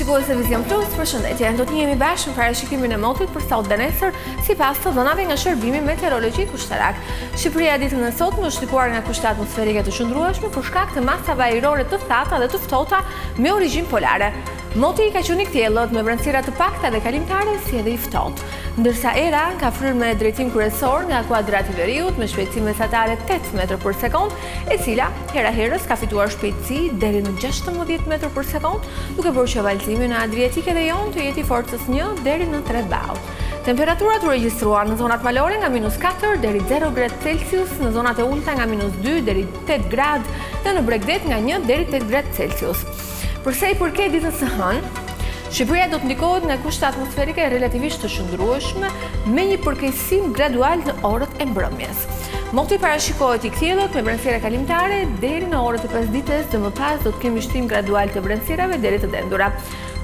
Shikues të Vizion Plus, përshëndetje. Do të jemi bashkë në parashikimin e motit për sot dhe nesër, sipas të dhënave nga shërbimi meteorologjik ushtarak. Shqipëria ditën e sotme është ndikuar nga kushte atmosferike të qëndrueshme për shkak të masave ajrore të thata dhe të ftohta me origjinë polare. Moti ka qenë i kthjellët me vranësira të pakta dhe kalimtare si edhe i ftohtë. Ndërsa era ka fryrë me drejtim kryesor nga kuadrat i veriut me shpejtësi mesatare 8 metër për sekondë, e cila hera herës ka fituar shpejtësi deri në 16 metër për sekondë, duke bërë që valëzimi në Adriatik edhe Jon të jetë i forcës 1 deri në 3 ballë. Temperaturat u regjistruan në zonat malore nga minus 4 deri 0 gradë Celsius, në zonat e ulëta nga minus 2 deri 8 gradë dhe në bregdet nga 1 deri 8 gradë Celsius. Për sa i përket ditës së hënë, Shqipëria do të ndikohet nga kushte atmosferike relativisht të qëndrueshme me një përkeqësim gradual në orët e mbrëmjes. Moti parashikohet i kthjellët me vranësira kalimtare deri në orët e pasdites dhe më pas do të kemi shtim gradual të vranësirave deri të dendura.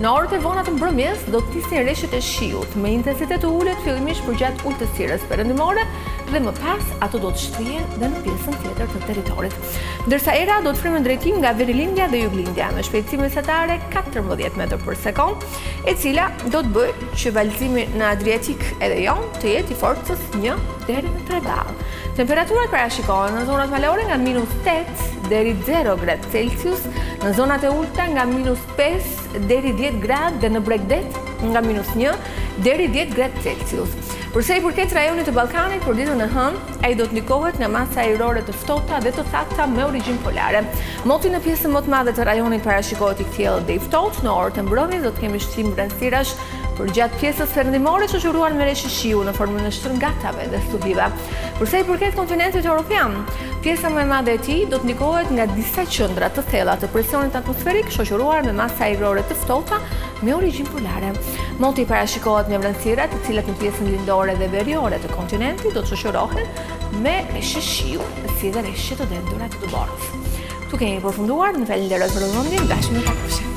Në orët e vona të mbrëmjes do të nisin reshjet e shiut me intensitet të ulët fillimisht përgjatë ultësirës perëndimore dhe më pas ato do të shtrihen dhe në pjesën tjetër të territorit. Ndërsa era do të fryjë me drejtim nga verilindja dhe juglindja me shpejtësi mesatare 14 metër për sekondë, e cila do të bëjë që valëzimi në Adriatik edhe Jon të jetë i forcës 1 deri në 3 ballë. Temperaturat parashikohen në zonat malore nga minus 8 deri 0 gradë Celsius, në zonat e ulëta nga minus 5 deri 10 gradë dhe në bregdet nga minus 1 deri 10 gradë Celsius. Për sa i përket rajonit të Ballkanit, për ditën e hënë, Ai do të ndikohet nga masa ajrore të ftohta dhe të thata me origjinë polare. Moti në pjesën më të madhe të rajonit parashikohet i kthjellët dhe i ftohtë, në orët e mbrëmjes do të kemi shtim vranësirash përgjatë pjesës perëndimore shoqëruar me reshje shiu në formën e shtrëngatave dhe stuhive. Për sa i përket kontinentit europian, pjesa më e madhe e tij do të ndikohet nga disa qendra të thella të presionit atmosferik shoqëruar me masa ajrore të ftohta me origjinë polare. Moti parashikohet me vranësira të cilat në pjesën lindore dhe veriore të kontinentit do të shoqërohen me reshje shiu si dhe reshje të dendura të dëborës. Këtu kemi përfunduar, ju falënderoj për vëmendjen, bashkë mirë u takofshim.